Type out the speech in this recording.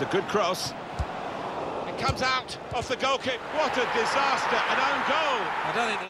It's a good cross. It comes out off the goal kick. What a disaster, an own goal. I don't think...